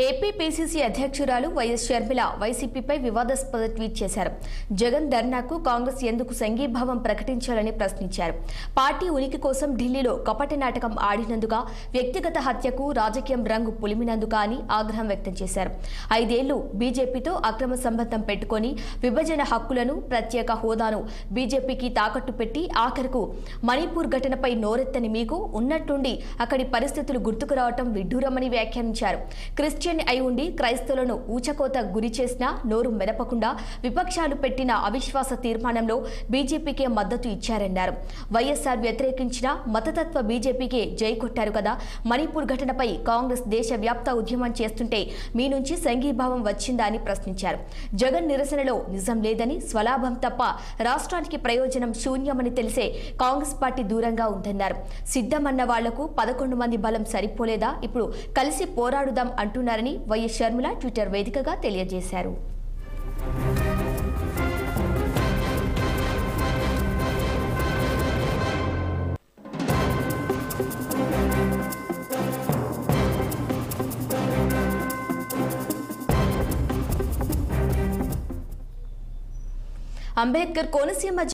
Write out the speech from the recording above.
AP PCC అధ్యక్షురాలు YS Sharmila వైసీపీపై వివాదాస్పద ట్వీట్ చేశారు. జగన్ ధర్నాకు కాంగ్రెస్ ఎందుకు సంఘీభావం ప్రకటించాలని ప్రశ్నించారు. పార్టీ ఉనికి కోసం ఢిల్లీలో కపట నాటకం ఆడినందుక వ్యక్తిగత హత్యకు రాజకీయం రంగు పులిమినందుక అని ఆగ్రహం వ్యక్తం చేశారు. ఐదేళ్ళు బీజేపీతో అక్రమ సంబంధం పెట్టుకొని విభజన హక్కులను ప్రత్యేక హోదాను బీజేపీకి తాకట్టు పెట్టి ఆఖరకు మణిపూర్ ఘటనపై నోరెత్తని మీకు ఉన్నట్టుండి అక్కడి పరిస్థితులు గుర్తుకు రావటం విడ్డూరమని వ్యాఖ్యానించారు. క్రిస్టియన్ అయి ఉండి క్రైస్తవులను ఊచకోత గురి చేసినా నోరు మెదపకుండా విపక్షాలు పెట్టిన అవిశ్వాస తీర్మానంలో బీజేపీకే మద్దతు ఇచ్చారన్నారు. వైఎస్ఆర్ వ్యతిరేకించిన మతతత్వ బీజేపీకే జై కొట్టారు కదా మణిపూర్ ఘటనపై కాంగ్రెస్ దేశవ్యాప్త ఉద్యమం చేస్తుంటే మీ నుంచి సంఘీభావం వచ్చిందా అని ప్రశ్నించారు. జగన్ నిరసనలో నిజం లేదని స్వలాభం తప్ప రాష్ట్రానికి ప్రయోజనం శూన్యమని తెలిసే కాంగ్రెస్ పార్టీ దూరంగా ఉందన్నారు. సిద్ధమన్న వాళ్ళకు పదకొండు మంది బలం సరిపోలేదా? ఇప్పుడు కలిసి పోరాడుదాం అంటున్నారు చేస్తున్నారని వైఎస్ షర్మిల ట్విట్టర్ వేదికగా తెలియజేశారు. అంబేద్కర్ కోనసీమ